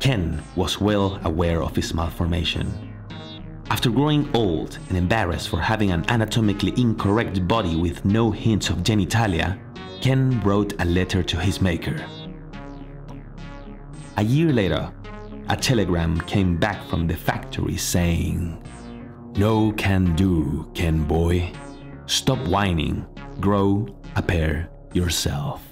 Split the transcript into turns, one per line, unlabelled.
Ken was well aware of his malformation. After growing old and embarrassed for having an anatomically incorrect body with no hints of genitalia, Ken wrote a letter to his maker. A year later, a telegram came back from the factory saying, No can do, Ken boy. Stop whining, grow a pair yourself.